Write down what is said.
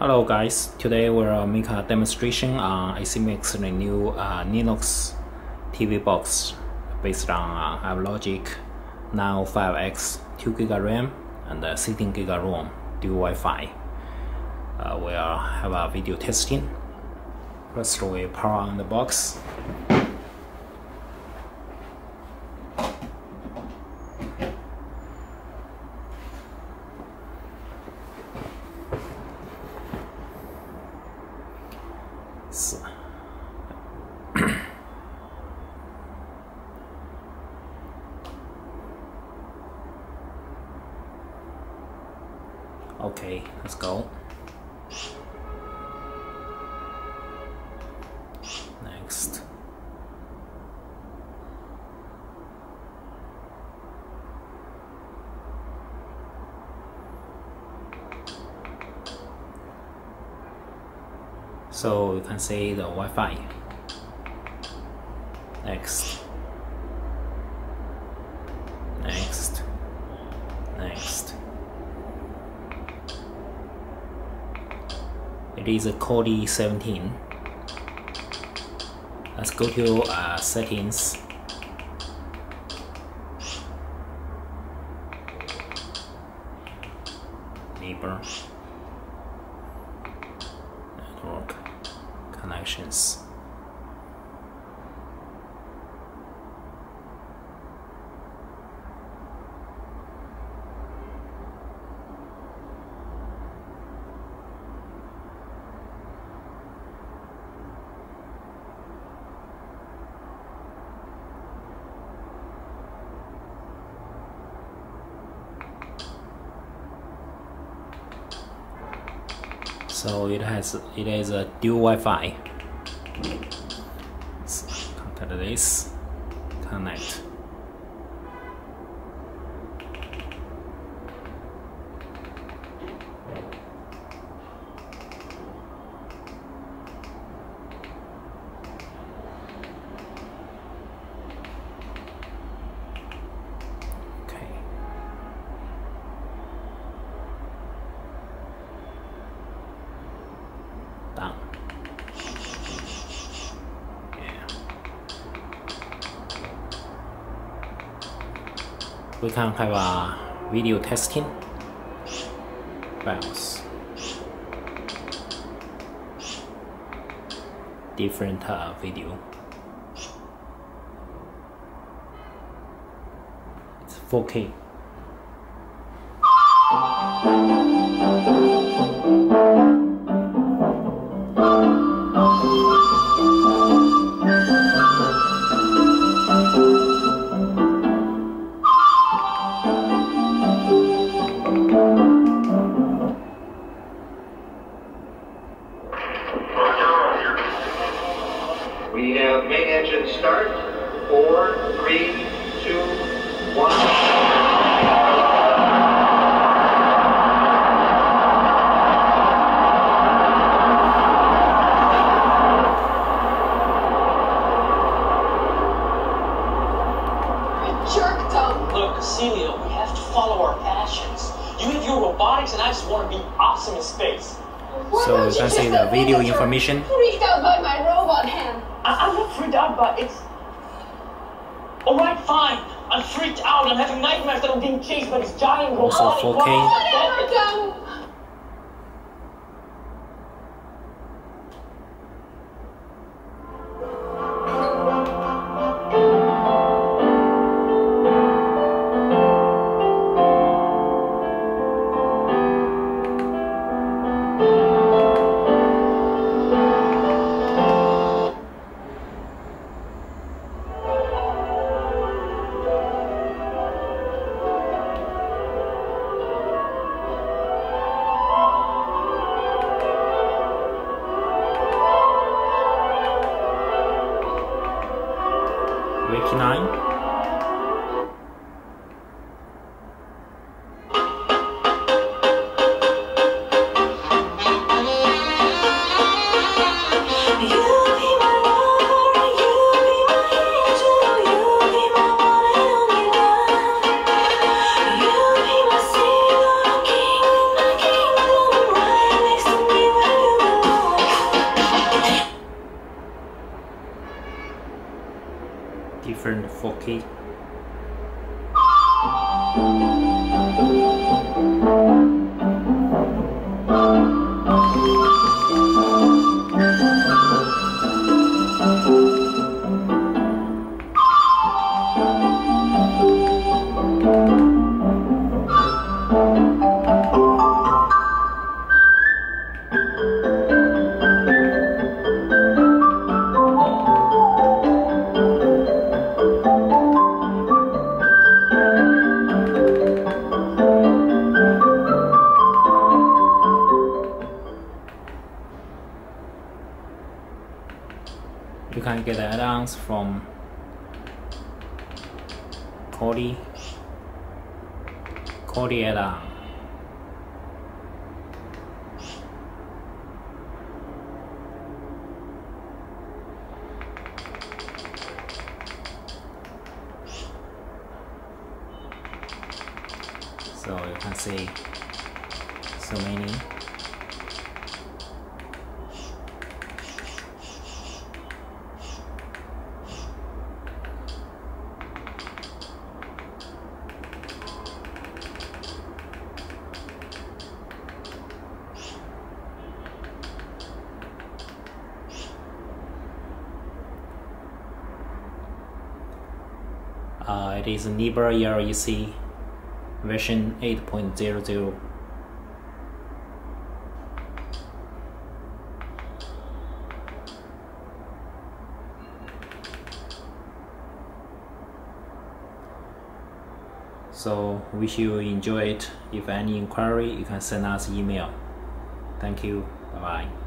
Hello guys, today we'll make a demonstration on ACEMAX the new uh, Linux TV box based on uh, Amlogic Nano 5X 2GB RAM and 16GB ROM dual Wi-Fi. Uh, we'll have a video testing. First we power on the box. So, okay, let's go. Next. So you can see the Wi-Fi. Next. Next. It is a Kodi 17. Let's go to uh, settings. Neighbor. Network connections. So it has it is a dual Wi-Fi. So contact this, connect. We can have a video testing files. Different uh, video. It's 4K. We have main engine start. Four, three, two, one. Jerk, Tom. Look, Celia, we have to follow our passions. You have your robotics, and I just want to be awesome in space. Why So don't you can just see the video information. Freaked out by my robot hand. I- I'm not freaked out, but it's. Alright, fine. I'm freaked out. I'm having nightmares that I'm being chased by this giant Also robotic 4K. Different 4K. Can get add-ons from Kodi Kodi add-on. So you can see so many Uh, it is LibreELEC version 8.00. So wish you enjoy it. If any inquiry, you can send us email. Thank you. Bye bye.